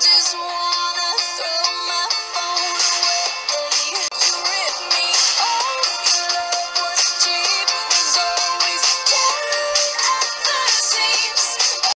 just want